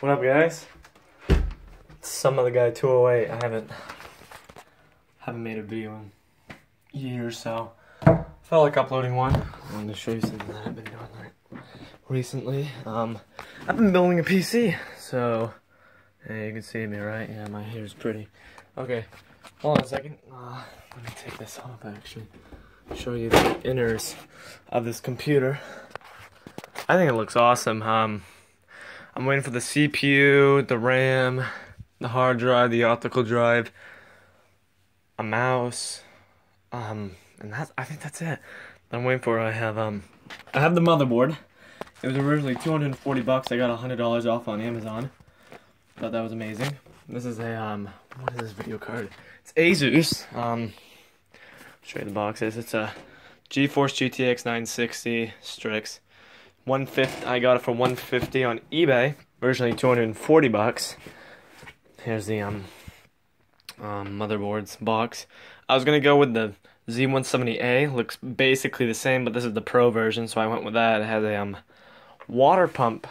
What up, guys? Some other guy 208. I haven't haven't made a video in a years, so felt like uploading one. I wanted to show you something that I've been doing recently. Um, I've been building a PC, so hey, you can see me, right? Yeah, my hair's pretty. Okay, hold on a second. Uh, let me take this off actually. Show you the inners of this computer. I think it looks awesome. Um, I'm waiting for the CPU, the RAM, the hard drive, the optical drive, a mouse, um, and that's I think that's it. I'm waiting for. I have um, I have the motherboard. It was originally 240 bucks. I got $100 off on Amazon. Thought that was amazing. This is a um, what is this video card? It's Asus. Um, show you the boxes. It's a GeForce GTX 960 Strix. 150 I got it for 150 on eBay, originally 240 bucks. Here's the um, um motherboards box. I was gonna go with the Z170A, looks basically the same, but this is the Pro version, so I went with that. It has a um water pump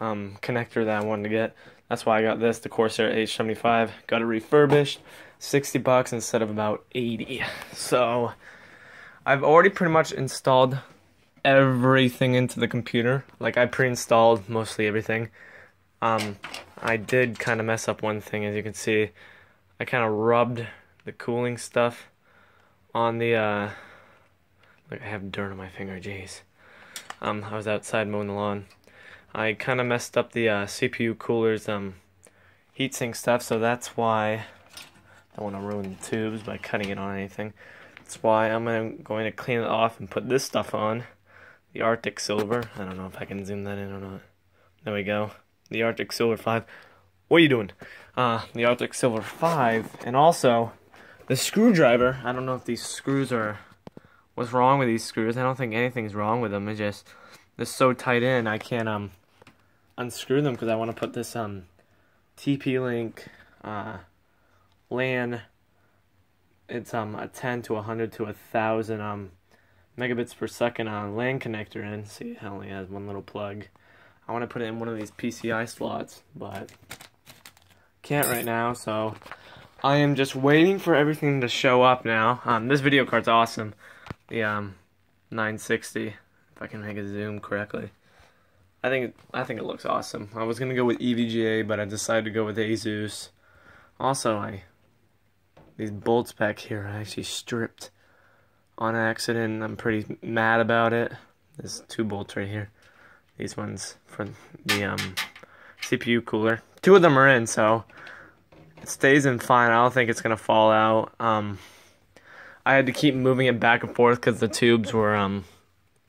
um connector that I wanted to get. That's why I got this, the Corsair H75. Got it refurbished, 60 bucks instead of about 80. So I've already pretty much installed everything into the computer. Like I pre-installed mostly everything. Um, I did kind of mess up one thing, as you can see. I kind of rubbed the cooling stuff on the. Uh, like I have dirt on my finger. Jeez. Um, I was outside mowing the lawn. I kind of messed up the uh, CPU cooler's um, heatsink stuff, so that's why I don't want to ruin the tubes by cutting it on anything. That's why I'm going to clean it off and put this stuff on the Arctic Silver. I don't know if I can zoom that in or not. There we go. The Arctic Silver 5. What are you doing? Uh, the Arctic Silver 5. And also, the screwdriver. I don't know if these screws are... What's wrong with these screws? I don't think anything's wrong with them. It's just... They're so tight in, I can't um unscrew them because I want to put this um TP-Link uh, LAN. It's um a 10 to 100 to a 1000 um megabits per second on LAN connector in. See, it only has one little plug. I want to put it in one of these PCI slots, but can't right now, so I am just waiting for everything to show up now. Um, this video card's awesome. The um, 960, if I can make it zoom correctly. I think I think it looks awesome. I was gonna go with EVGA, but I decided to go with Asus. Also, I these bolts back here I actually stripped on accident. I'm pretty mad about it. There's two bolts right here. These ones for the um, CPU cooler. Two of them are in, so it stays in fine. I don't think it's gonna fall out. Um, I had to keep moving it back and forth because the tubes were um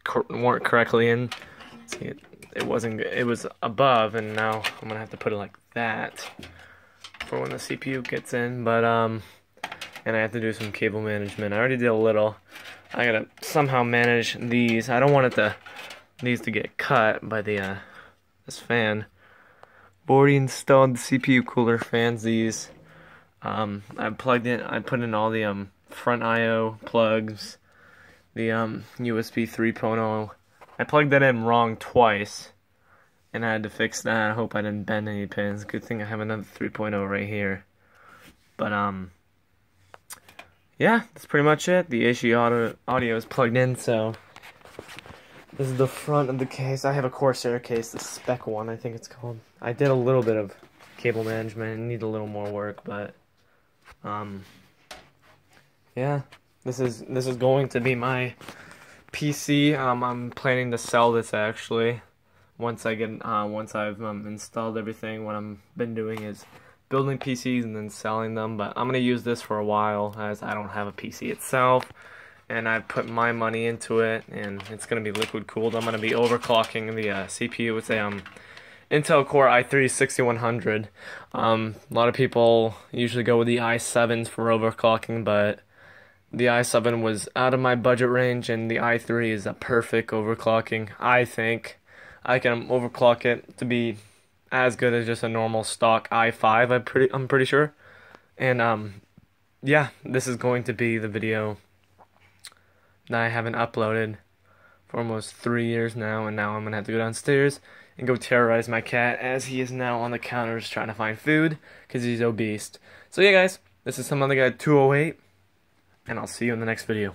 cor weren't correctly in. See, it, it wasn't. It was above, and now I'm gonna have to put it like that for when the CPU gets in. But um and I have to do some cable management. I already did a little. I gotta somehow manage these. I don't want it to these to get cut by the uh, this fan. Already installed the CPU cooler fans. These um, I plugged in. I put in all the um, front I/O plugs, the um, USB 3.0. I plugged that in wrong twice, and I had to fix that. I hope I didn't bend any pins. Good thing I have another 3.0 right here. But um yeah, that's pretty much it. The HD audio, audio is plugged in, so this is the front of the case. I have a Corsair case, the spec one, I think it's called. I did a little bit of cable management, need a little more work, but um, yeah, this is this is going to be my PC. Um, I'm planning to sell this actually once I get uh, once I've um, installed everything. What I'm been doing is building PCs and then selling them, but I'm going to use this for a while as I don't have a PC itself. And I put my money into it, and it's going to be liquid cooled. I'm going to be overclocking the uh, CPU with a um, Intel Core i3 6100. Um, a lot of people usually go with the i7s for overclocking, but the i7 was out of my budget range, and the i3 is a perfect overclocking. I think I can overclock it to be as good as just a normal stock i5. I'm pretty I'm pretty sure. And um yeah, this is going to be the video that I haven't uploaded for almost 3 years now and now I'm going to have to go downstairs and go terrorize my cat as he is now on the counters trying to find food because he's obese. So yeah, guys, this is some other guy 208, and I'll see you in the next video.